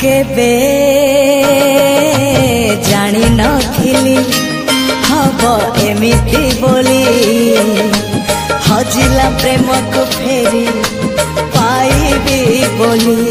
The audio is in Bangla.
କେବେ ଜାଣିନଥିଲି ହବ ଏମିତି ବୋଲି ହଜିଲା ପ୍ରେମକୁ ଫେରି ପାଇବି ବୋଲି